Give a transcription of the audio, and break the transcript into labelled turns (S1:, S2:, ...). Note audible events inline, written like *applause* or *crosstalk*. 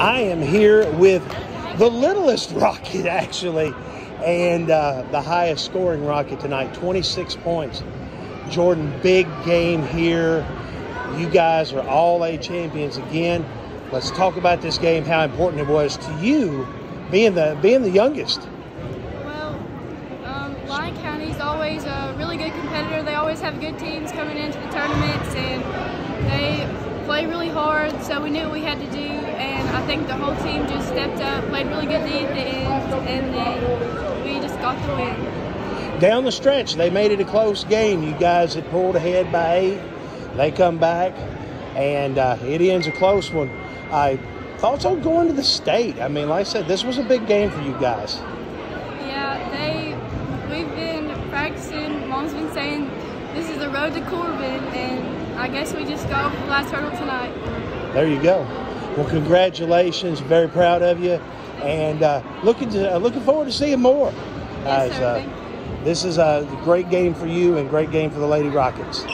S1: I am here with the littlest *laughs* rocket, actually, and uh, the highest scoring rocket tonight 26 points. Jordyn, big game here. You guys are all A champions again. Let's talk about this game, how important it was to you being the being the youngest.
S2: Well, um, Lyon is always a really good competitor. They always have good teams coming into the tournaments, and hard. So we knew what we had to do, and I think the whole team just stepped up, played really good at the end, and then we just got the win.
S1: Down the stretch, they made it a close game. You guys had pulled ahead by eight. They come back, and uh, it ends a close one. I thoughts on going to the state. I mean, like I said, this was a big game for you guys.
S2: Yeah, they. We've been practicing. Mom's been saying this is the road to Corbin, and guess we just go over the last hurdle tonight.
S1: There you go. Well, congratulations. Very proud of you, and uh, looking to uh, looking forward to seeing more.
S2: Yes,
S1: As,
S2: sir.
S1: uh,
S2: Thank you.
S1: this is a great game for you and great game for the Lady Rockets.